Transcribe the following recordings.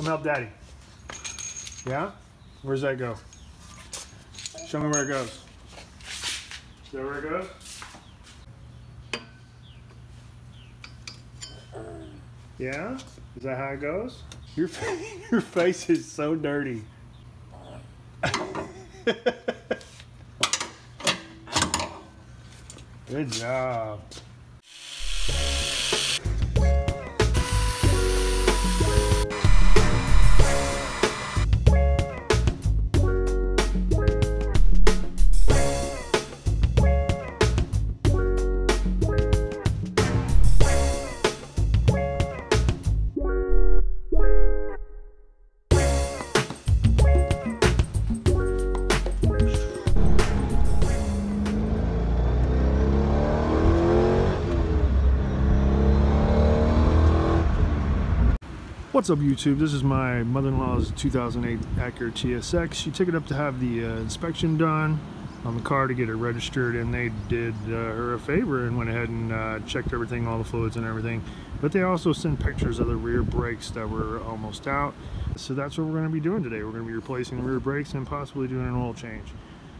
Come help daddy. Yeah? Where's that go? Show me where it goes. Is that where it goes? Yeah? Is that how it goes? Your, your face is so dirty. Good job. What's up YouTube? This is my mother-in-law's 2008 Acura TSX. She took it up to have the uh, inspection done on the car to get it registered and they did uh, her a favor and went ahead and uh, checked everything, all the fluids and everything. But they also sent pictures of the rear brakes that were almost out. So that's what we're going to be doing today. We're going to be replacing the rear brakes and possibly doing an oil change.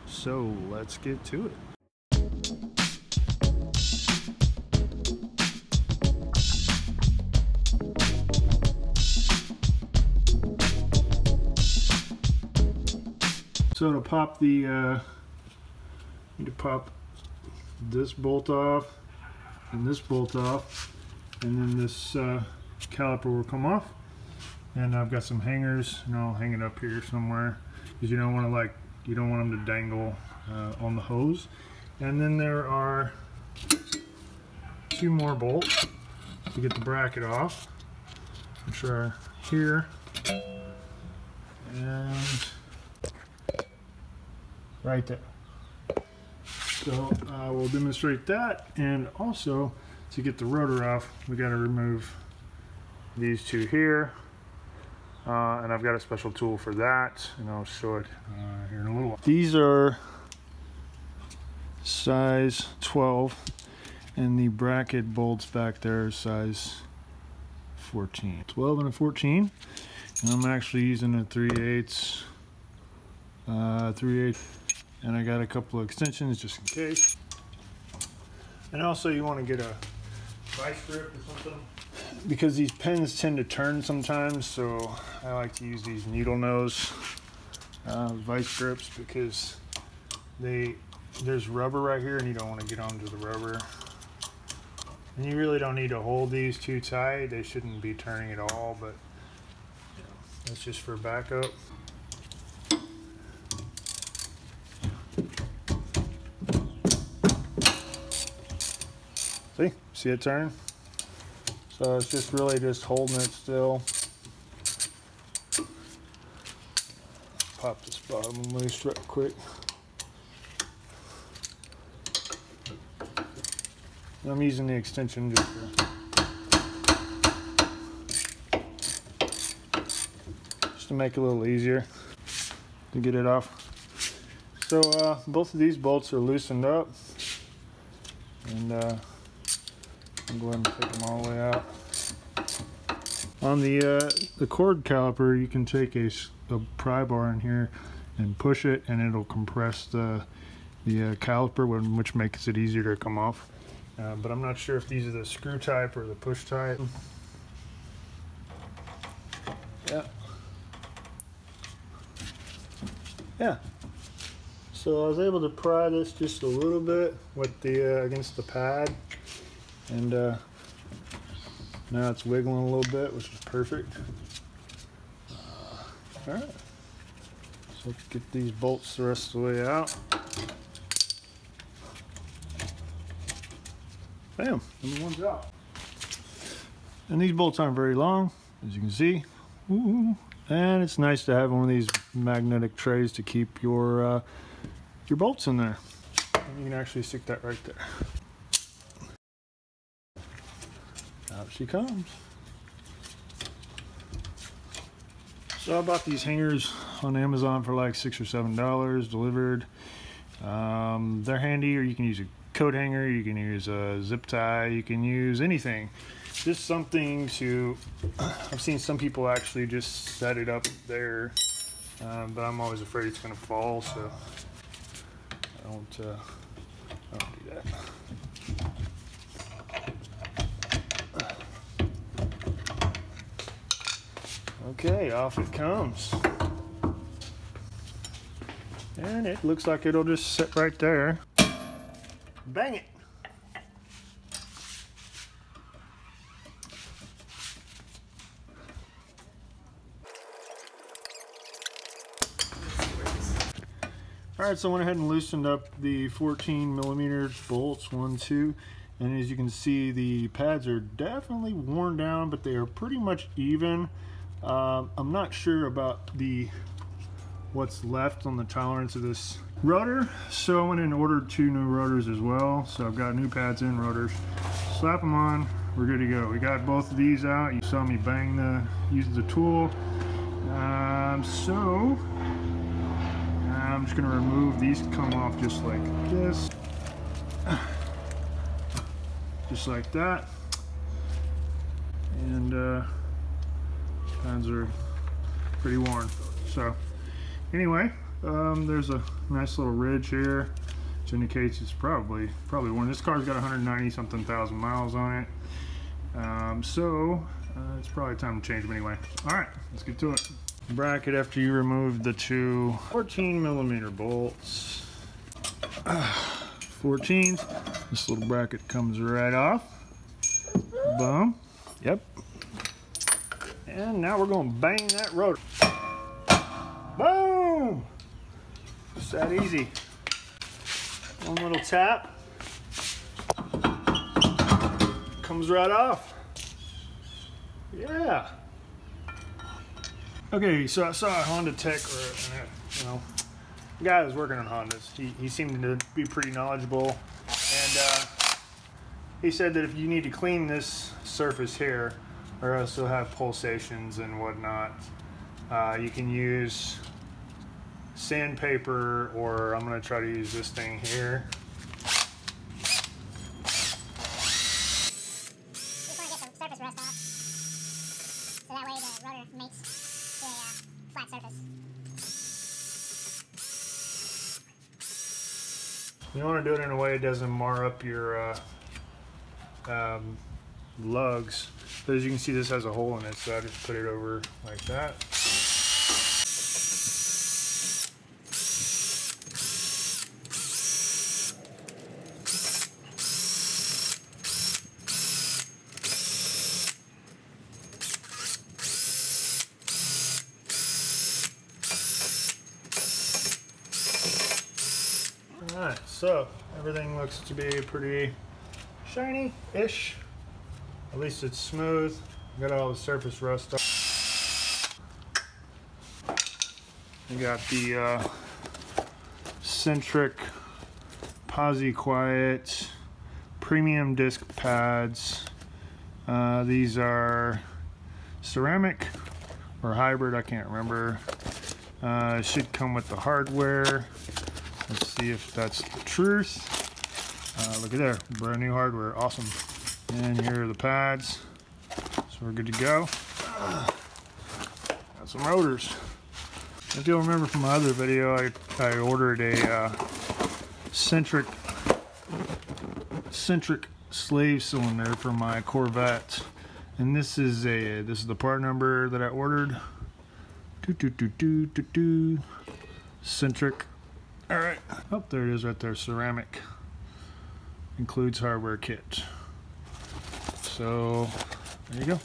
So let's get to it. So to pop the, uh, need to pop this bolt off and this bolt off and then this uh, caliper will come off. And I've got some hangers and I'll hang it up here somewhere because you don't want to like you don't want them to dangle uh, on the hose. And then there are two more bolts to get the bracket off which are here and right there. So uh, we'll demonstrate that and also to get the rotor off we got to remove these two here uh, and I've got a special tool for that and I'll show it uh, here in a little while. These are size 12 and the bracket bolts back there are size 14. 12 and a 14 and I'm actually using a 3 8 uh, 3 8 and I got a couple of extensions just in case. And also you want to get a vice grip or something? Because these pins tend to turn sometimes so I like to use these needle nose uh, vice grips because they there's rubber right here and you don't want to get onto the rubber. And you really don't need to hold these too tight. They shouldn't be turning at all but that's just for backup See? See it turn? So it's just really just holding it still. Pop this bottom loose real quick. I'm using the extension just to, to make it a little easier to get it off. So uh, both of these bolts are loosened up and uh, I'll go ahead and take them all the way out. On the uh, the cord caliper, you can take a, a pry bar in here and push it, and it'll compress the the uh, caliper, which makes it easier to come off. Uh, but I'm not sure if these are the screw type or the push type. Yeah. Yeah. So I was able to pry this just a little bit with the uh, against the pad and uh, now it's wiggling a little bit which is perfect. Uh, all right. So let's get these bolts the rest of the way out. Bam number one's out. And these bolts aren't very long as you can see. Ooh. and it's nice to have one of these magnetic trays to keep your uh, your bolts in there. And you can actually stick that right there Out she comes. So I bought these hangers on Amazon for like six or seven dollars delivered. Um, they're handy or you can use a coat hanger, you can use a zip tie, you can use anything. just something to, I've seen some people actually just set it up there, um, but I'm always afraid it's going to fall, so I don't, uh, I don't do that. Okay, off it comes. And it looks like it'll just sit right there. Bang it! All right, so I went ahead and loosened up the 14 millimeter bolts, one, two, and as you can see, the pads are definitely worn down, but they are pretty much even. Um, I'm not sure about the what's left on the tolerance of this rotor, so I went and ordered two new rotors as well. So I've got new pads and rotors. Slap them on, we're good to go. We got both of these out. You saw me bang the, use the tool. Um, so I'm just gonna remove these come off just like this. Just like that. And uh, pads are pretty worn. So anyway, um, there's a nice little ridge here, which indicates it's probably probably worn. This car's got 190 something thousand miles on it. Um, so uh, it's probably time to change them anyway. All right, let's get to it bracket after you remove the two 14 millimeter bolts. 14s. This little bracket comes right off. Boom. Yep. And now we're going to bang that rotor. Boom! It's that easy. One little tap. Comes right off. Yeah. Okay, so I saw a Honda tech, or you know, guy was working on Hondas. He, he seemed to be pretty knowledgeable, and uh, he said that if you need to clean this surface here, or else you'll have pulsations and whatnot, uh, you can use sandpaper, or I'm going to try to use this thing here. You want to do it in a way it doesn't mar up your uh, um, lugs. But as you can see, this has a hole in it, so I just put it over like that. Alright, so everything looks to be pretty shiny-ish. At least it's smooth. Got all the surface rust off. You got the uh, Centric Posi Quiet premium disc pads. Uh, these are ceramic or hybrid, I can't remember. Uh, should come with the hardware. Let's see if that's the truth. Uh, look at there, brand new hardware, awesome. And here are the pads. So we're good to go. got some rotors. If you'll remember from my other video, I, I ordered a uh, centric centric slave cylinder for my Corvette. And this is a this is the part number that I ordered. Do do do do do do. Centric all right. Oh, there it is right there. Ceramic. Includes hardware kit. So, there you go.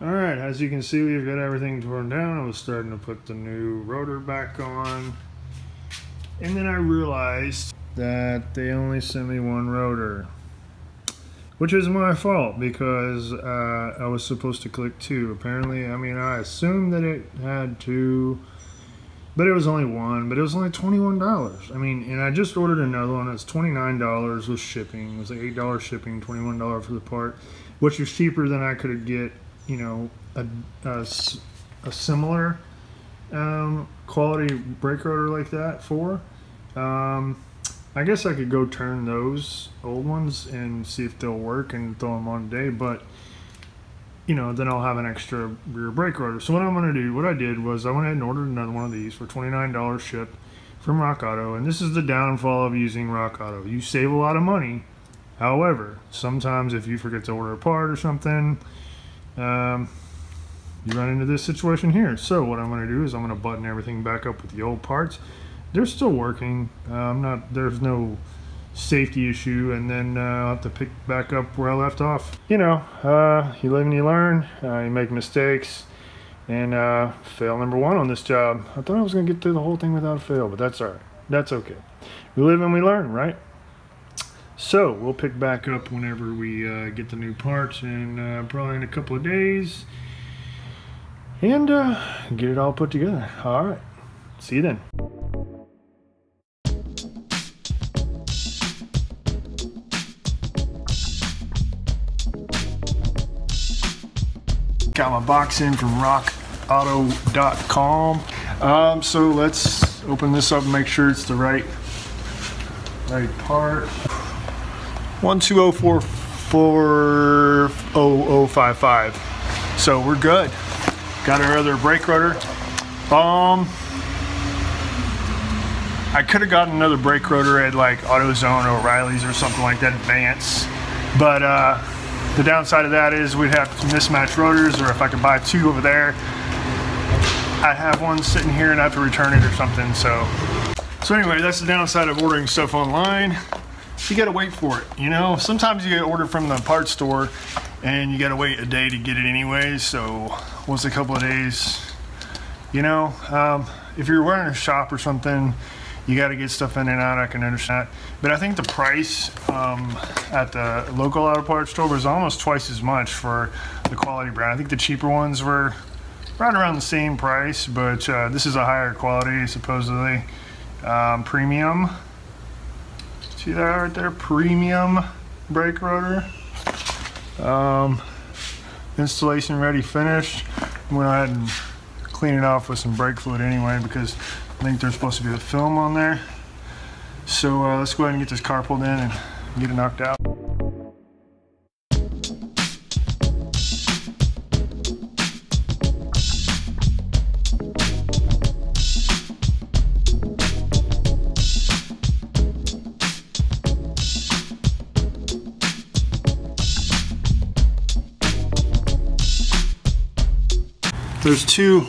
All right, as you can see, we've got everything torn down. I was starting to put the new rotor back on. And then I realized that they only sent me one rotor. Which is my fault because uh, I was supposed to click two. Apparently, I mean, I assumed that it had two but it was only one, but it was only $21. I mean, and I just ordered another one. It's $29 with shipping. It was like $8 shipping, $21 for the part, which is cheaper than I could get, you know, a, a, a similar um, quality brake rotor like that for. Um, I guess I could go turn those old ones and see if they'll work and throw them on today, but you know, then I'll have an extra rear brake rotor. So what I'm going to do, what I did was I went ahead and ordered another one of these for $29 ship from Rock Auto. And this is the downfall of using Rock Auto. You save a lot of money. However, sometimes if you forget to order a part or something, um, you run into this situation here. So what I'm going to do is I'm going to button everything back up with the old parts. They're still working. Uh, I'm not. There's no safety issue, and then uh, I'll have to pick back up where I left off. You know, uh, you live and you learn. Uh, you make mistakes, and uh, fail number one on this job. I thought I was going to get through the whole thing without a fail, but that's all right. That's okay. We live and we learn, right? So we'll pick back up whenever we uh, get the new parts, and probably in a couple of days and uh, get it all put together. All right. See you then. Got my box in from rockauto.com. Um, so let's open this up and make sure it's the right right part. 120440055. So we're good. Got our other brake rotor. Um, I could have gotten another brake rotor at like AutoZone or O'Reilly's or something like that, Advance. But uh, the downside of that is we'd have mismatched rotors, or if I could buy two over there, I'd have one sitting here and I have to return it or something. So, so anyway, that's the downside of ordering stuff online. You gotta wait for it. You know, sometimes you get ordered from the parts store and you gotta wait a day to get it anyways. So once a couple of days, you know, um, if you're wearing a shop or something, you got to get stuff in and out. I can understand, that. but I think the price um, at the local auto parts store was almost twice as much for the quality brand. I think the cheaper ones were right around the same price, but uh, this is a higher quality, supposedly um, premium. See that right there, premium brake rotor. Um, installation ready finished. I'm going to ahead and clean it off with some brake fluid anyway because I think there's supposed to be a film on there. So uh, let's go ahead and get this car pulled in and get it knocked out. there's two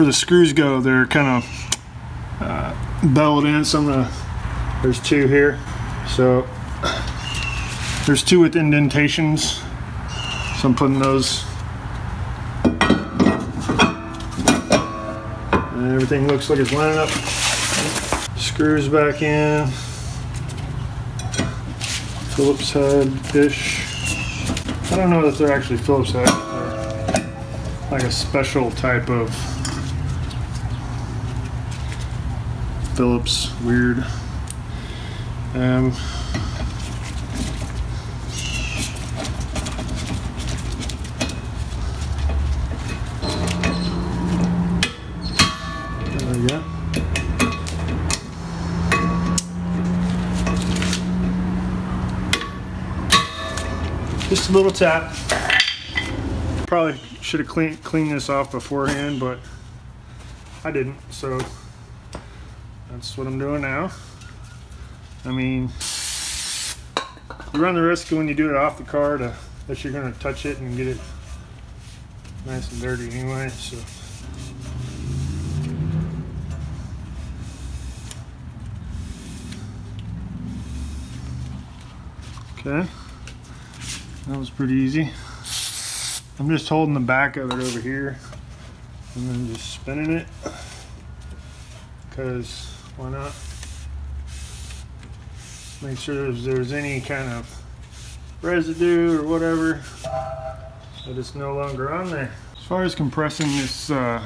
where the screws go they're kind of uh, belled in. Some of the, there's two here. So there's two with indentations. So I'm putting those. And everything looks like it's lining up. Screws back in. Phillips head ish I don't know if they're actually Phillips head. Like a special type of Phillips weird. Um, just a little tap. Probably should have cleaned cleaned this off beforehand, but I didn't. So that's what I'm doing now. I mean, you run the risk when you do it off the car to, that you're going to touch it and get it nice and dirty anyway. So. Okay, that was pretty easy. I'm just holding the back of it over here and then just spinning it because why not? Make sure if there's any kind of residue or whatever that it's no longer on there. As far as compressing this uh,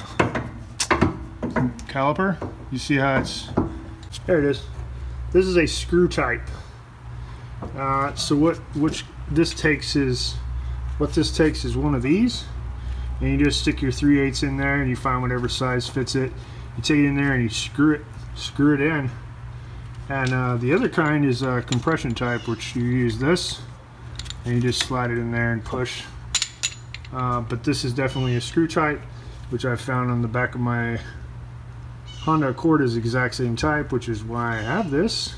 caliper you see how it's there it is. This is a screw type. Uh, so what which this takes is what this takes is one of these. And you just stick your 3 eighths in there and you find whatever size fits it. You take it in there and you screw it screw it in and uh, the other kind is a compression type which you use this and you just slide it in there and push Uh, but this is definitely a screw type, which I found on the back of my Honda Accord is the exact same type, which is why I have this.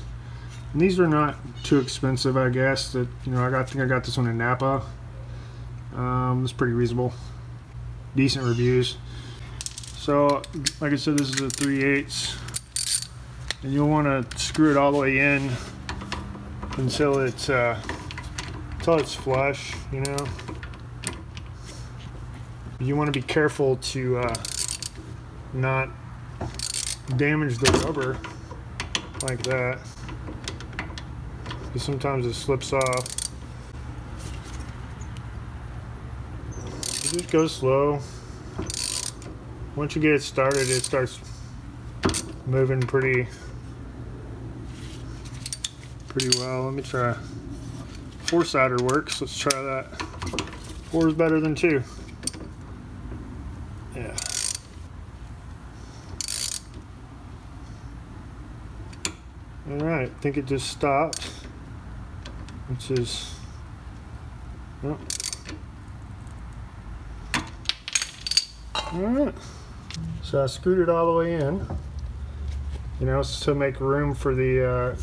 And these are not too expensive, I guess. That you know, I got, I think I got this one in Napa. Um, it's pretty reasonable, decent reviews. So, like I said, this is a 3 8 and you'll want to screw it all the way in until it's uh, until it's flush. You know, you want to be careful to uh, not damage the rubber like that because sometimes it slips off. You just go slow. Once you get it started, it starts moving pretty pretty well. Let me try. Four sider works. Let's try that. Four is better than two. Yeah. All right, I think it just stopped, which is, oh. all right. So I screwed it all the way in, you know, to make room for the uh,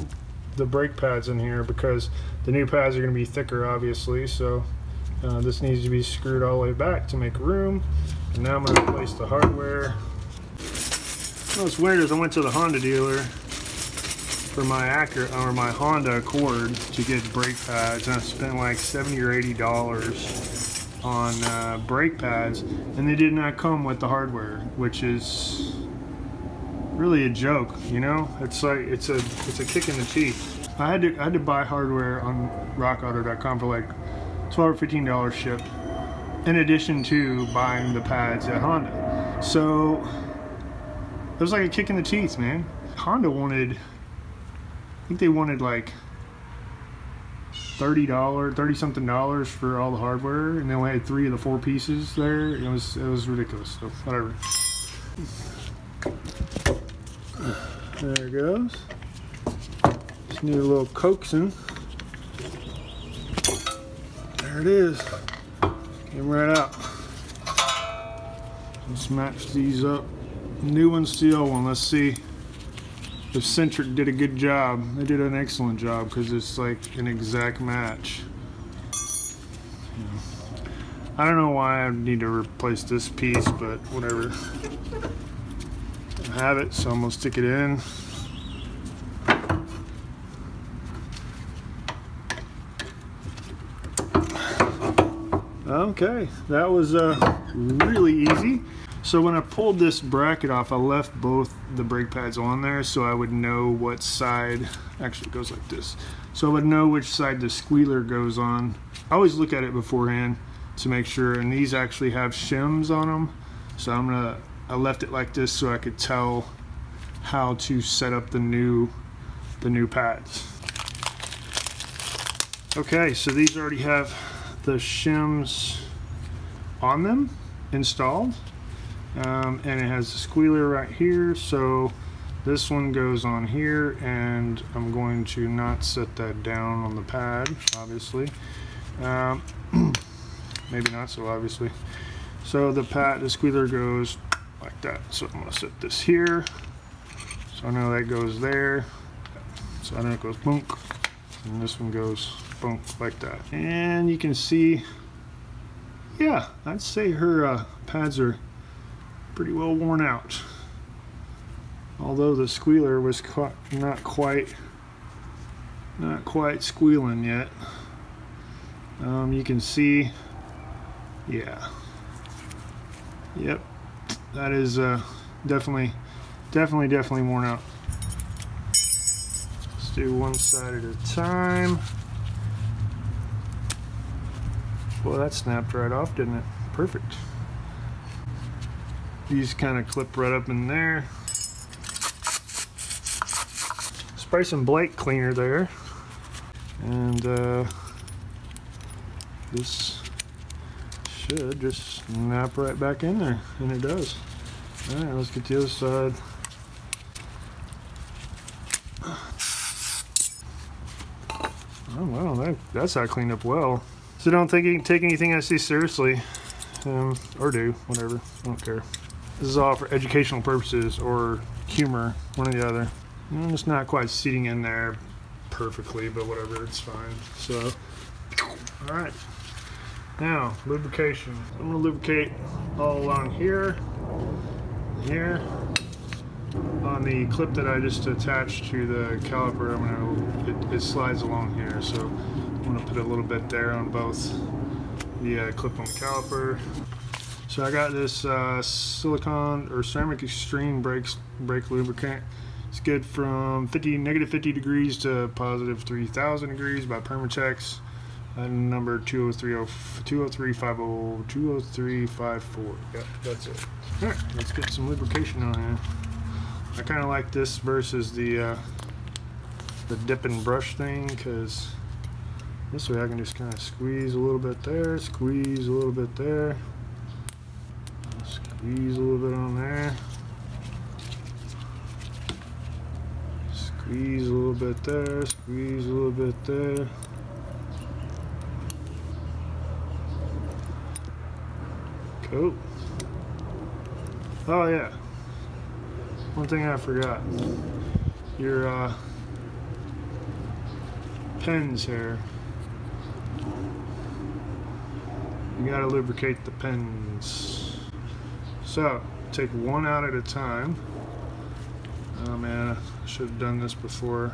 the brake pads in here because the new pads are going to be thicker, obviously. So uh, this needs to be screwed all the way back to make room. And now I'm going to replace the hardware. What's weird is I went to the Honda dealer for my Acura or my Honda Accord to get brake pads and I spent like 70 or 80 dollars on uh, brake pads and they did not come with the hardware which is really a joke you know it's like it's a it's a kick in the teeth I had to I had to buy hardware on rockauto.com for like 12 or 15 dollars shipped in addition to buying the pads at Honda so it was like a kick in the teeth man Honda wanted I think they wanted like thirty dollar, thirty something dollars for all the hardware, and they only had three of the four pieces there. It was it was ridiculous. So whatever. There it goes. Just need a little coaxing. There it is. Came right out. Let's match these up. New one, steel one. Let's see if Centric did a good job. They did an excellent job because it's like an exact match. I don't know why I need to replace this piece, but whatever. Have it, so I'm gonna stick it in. Okay, that was uh, really easy. So when I pulled this bracket off, I left both the brake pads on there so I would know what side, actually goes like this, so I would know which side the squealer goes on. I always look at it beforehand to make sure, and these actually have shims on them, so I'm gonna, I left it like this so I could tell how to set up the new, the new pads. Okay, so these already have the shims on them installed. Um, and it has a squealer right here. So this one goes on here and I'm going to not set that down on the pad obviously. Um, maybe not so obviously. So the pad the squealer goes like that. So I'm to set this here. So I know that goes there. So I know it goes bunk and this one goes bunk like that. And you can see yeah I'd say her uh, pads are pretty well worn out. Although the squealer was not quite not quite squealing yet. Um, you can see, yeah, yep, that is uh, definitely, definitely, definitely worn out. Let's do one side at a time. Well, that snapped right off, didn't it? Perfect. These kind of clip right up in there. Spray some brake cleaner there. And uh, this should just snap right back in there. And it does. Alright, let's get the other side. Oh wow, that, that's how cleaned up well. So don't think you can take anything I see seriously. um, or do, whatever. I don't care. This is all for educational purposes or humor, one or the other. Mm, It's not quite seating in there perfectly, but whatever, it's fine. So, all right. Now, lubrication. I'm gonna lubricate all along here, here, on the clip that I just attached to the caliper. I'm gonna, it, it slides along here, so I'm gonna put a little bit there on both the uh, clip on the caliper. So I got this uh, silicone or ceramic extreme brakes brake lubricant. It's good from 50 negative 50 degrees to positive 3000 degrees by Permatex. Uh, number 203 20350 20354. Yep, that's it. All right, let's get some lubrication on here. I kind of like this versus the uh, the dip and brush thing because this way I can just kind of squeeze a little bit there, squeeze a little bit there, squeeze a little bit on there, squeeze a little bit there, squeeze a little bit there. Cool. Oh yeah. One thing I forgot. Your uh, pens here. You gotta lubricate the pens. So, take one out at a time. Oh man, I should have done this before.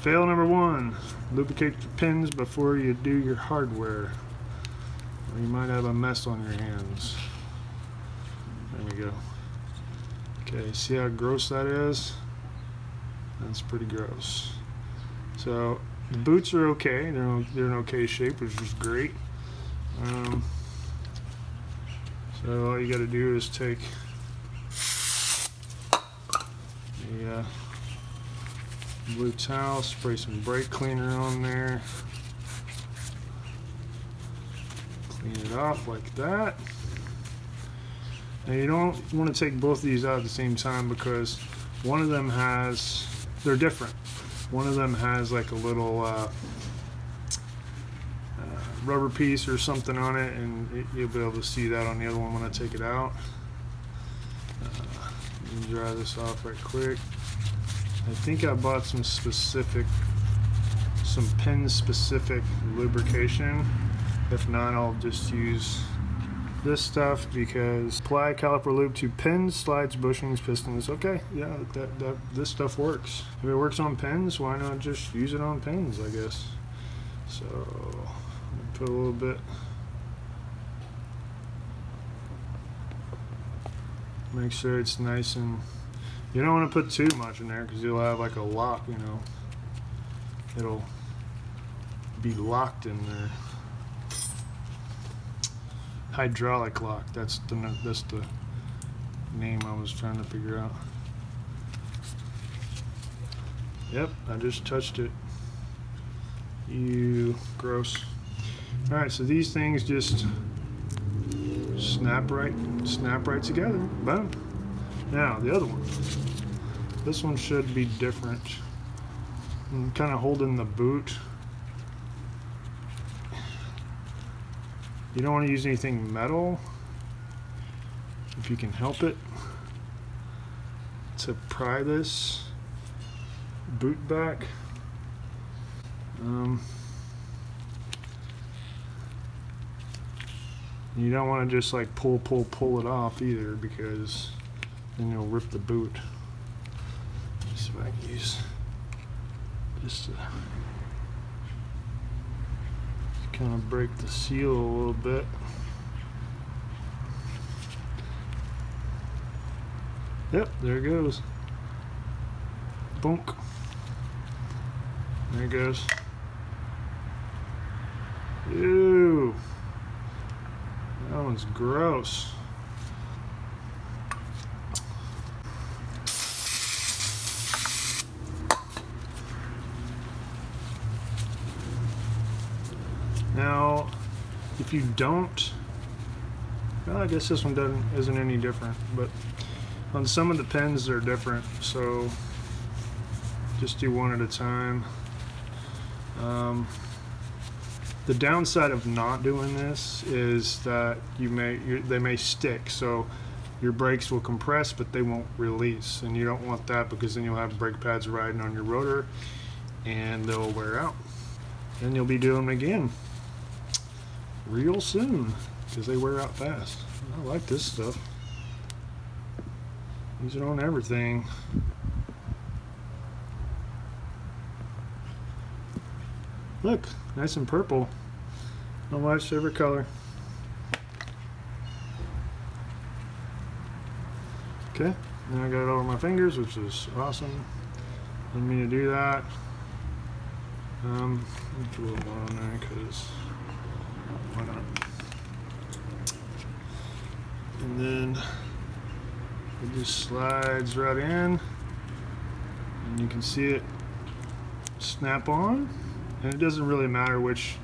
Fail number one, lubricate your pins before you do your hardware. Or you might have a mess on your hands. There we go. Okay, see how gross that is? That's pretty gross. So the boots are okay. They're they're in okay shape, which is great. Um, so all you got to do is take the uh, blue towel, spray some brake cleaner on there, clean it off like that. Now you don't want to take both of these out at the same time because one of them has, they're different. One of them has like a little uh, uh, rubber piece or something on it and it, you'll be able to see that on the other one when I take it out. Uh, dry this off right quick. I think I bought some specific, some pin specific lubrication. If not, I'll just use this stuff because apply caliper lube to pins, slides, bushings, pistons. Okay, yeah, that, that this stuff works. If it works on pins, why not just use it on pins, I guess. So, put a little bit. Make sure it's nice and, you don't want to put too much in there because you'll have like a lock, you know. It'll be locked in there hydraulic lock. That's the that's the name I was trying to figure out. Yep, I just touched it. You gross. All right, so these things just snap right, snap right together. Boom. Now the other one. This one should be different. I'm kind of holding the boot. You don't want to use anything metal if you can help it to pry this boot back. Um, you don't want to just like pull, pull, pull it off either because then you'll rip the boot. See if I can use just to kind of break the seal a little bit. Yep, there it goes. Bonk. There it goes. Ew. That one's gross. Now, if you don't, well, I guess this one doesn't isn't any different, but on some of the pens they're different, so just do one at a time. Um, The downside of not doing this is that you may they may stick. So your brakes will compress, but they won't release, and you don't want that because then you'll have brake pads riding on your rotor, and they'll wear out. Then you'll be doing them again real soon because they wear out fast. I like this stuff. Use it on everything. Look, nice and purple. My wife's favorite color. Okay, now I got it over my fingers, which is awesome. Mean to do that. Um, put a little more on there because? And then it just slides right in, and you can see it snap on. And it doesn't really matter which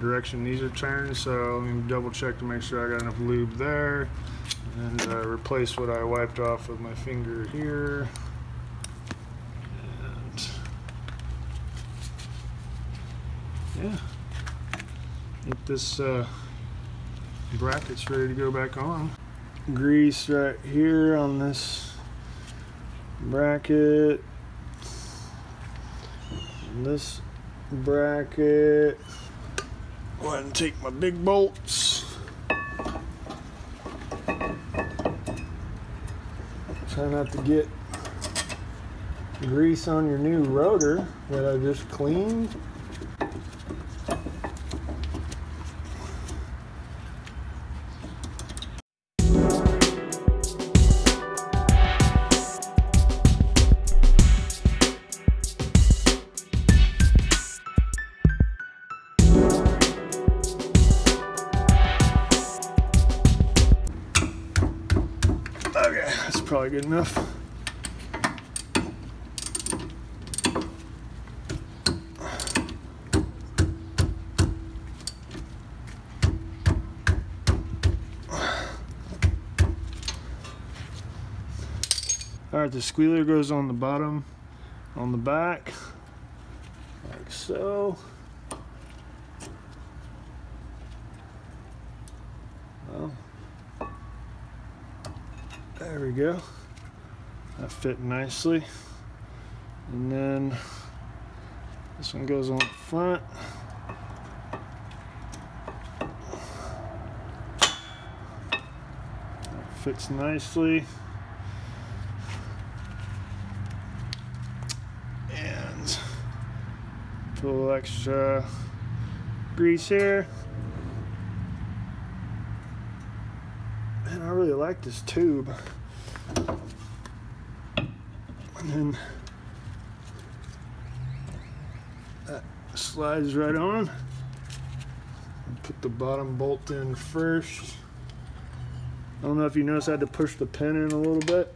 direction these are turned, so let me double check to make sure I got enough lube there. And uh, replace what I wiped off with my finger here. And yeah, get this uh, bracket's ready to go back on. Grease right here on this bracket. And this bracket. Go ahead and take my big bolts. Try not to get grease on your new rotor that I just cleaned. Good enough. All right, the squealer goes on the bottom, on the back, like so. Well, there we go. That fit nicely. And then this one goes on the front. That fits nicely. And put a little extra grease here. Man, I really like this tube. And that slides right on. Put the bottom bolt in first. I don't know if you noticed I had to push the pin in a little bit.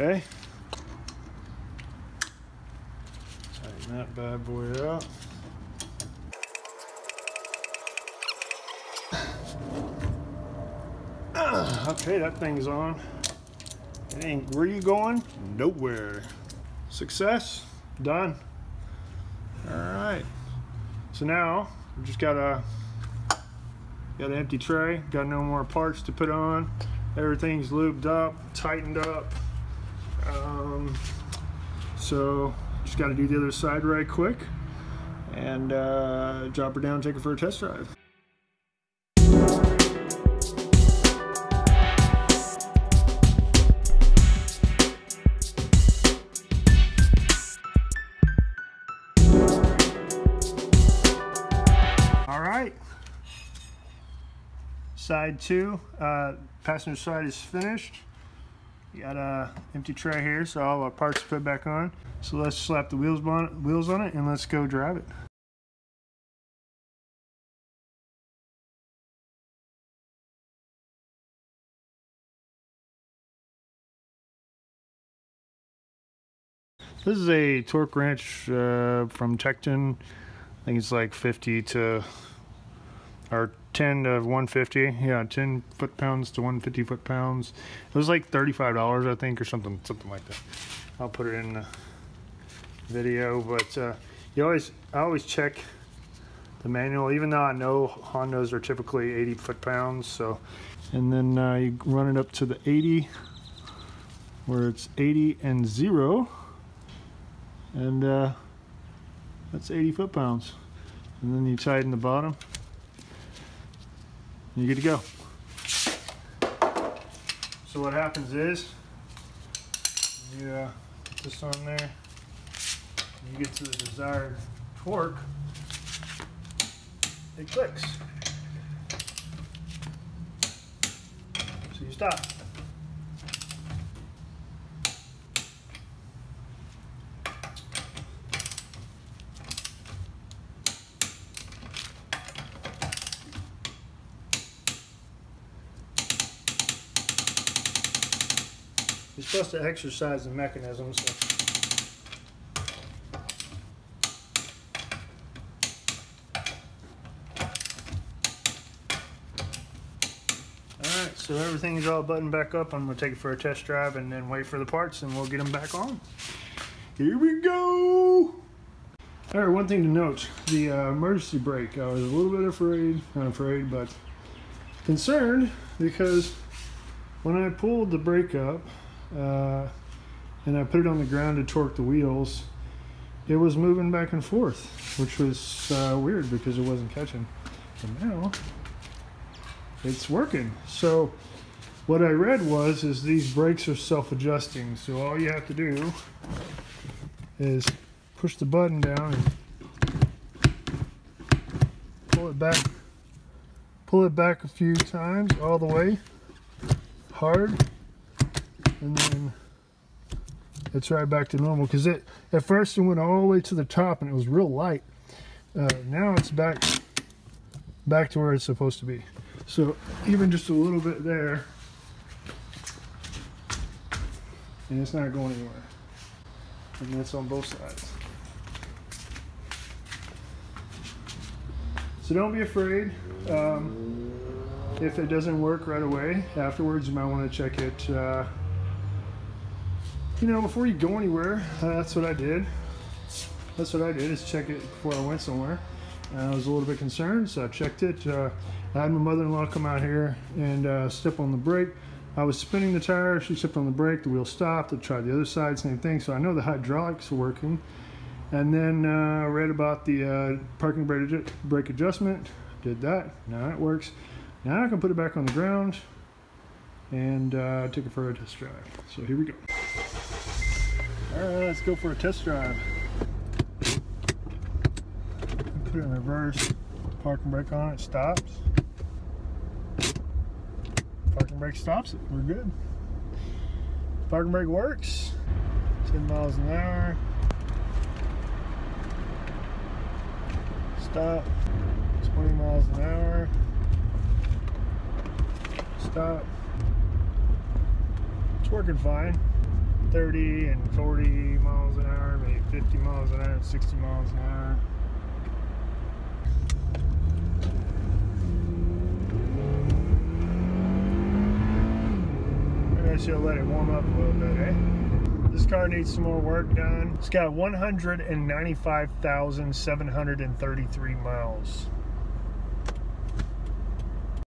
Okay. Tighten that bad boy up. Okay, that thing's on. It ain't, where you going? Nowhere. Success, done. All right. So now, we just got a, got an empty tray, got no more parts to put on. Everything's lubed up, tightened up. Um, so just got to do the other side right quick and uh, drop her down, take her for a test drive. Side two, uh, passenger side is finished. Got a empty tray here, so all our parts put back on. So let's slap the wheels on, wheels on it and let's go drive it. This is a torque wrench uh, from Tekton. I think it's like 50 to, or 10 to 150. Yeah, 10 foot pounds to 150 foot pounds. It was like $35, I think, or something, something like that. I'll put it in the video, but uh, you always, I always check the manual, even though I know Hondas are typically 80 foot pounds. So, and then uh, you run it up to the 80, where it's 80 and zero and uh, that's 80 foot pounds and then you tighten the bottom you're good to go? So what happens is you uh, put this on there. You get to the desired torque it clicks. So you stop supposed to exercise the mechanism. So. Alright, so everything is all buttoned back up. I'm going to take it for a test drive and then wait for the parts and we'll get them back on. Here we go! Alright, one thing to note, the uh, emergency brake. I was a little bit afraid, not afraid, but concerned because when I pulled the brake up, uh, and I put it on the ground to torque the wheels, it was moving back and forth, which was uh, weird because it wasn't catching. But now it's working. So what I read was is these brakes are self-adjusting. So all you have to do is push the button down and pull it back pull it back a few times all the way hard and then it's right back to normal because it at first it went all the way to the top and it was real light. Uh, now it's back back to where it's supposed to be. So even just a little bit there and it's not going anywhere. And that's on both sides. So don't be afraid um, if it doesn't work right away afterwards you might want to check it uh, you know, before you go anywhere, uh, that's what I did. That's what I did is check it before I went somewhere. Uh, I was a little bit concerned, so I checked it. Uh, I had my mother-in-law come out here and uh, step on the brake. I was spinning the tire, she stepped on the brake, the wheel stopped. I tried the other side, same thing. So I know the hydraulics are working. And then uh, read about the uh, parking brake, brake adjustment. Did that. Now it works. Now I can put it back on the ground and uh, take it for a test drive. So here we go. All right, let's go for a test drive. Put it in reverse, parking brake on it, stops. Parking brake stops it, we're good. Parking brake works, 10 miles an hour. Stop, 20 miles an hour. Stop. It's working fine. 30 and 40 miles an hour, maybe 50 miles an hour 60 miles an hour. Maybe I should let it warm up a little bit, eh? This car needs some more work done. It's got 195,733 miles.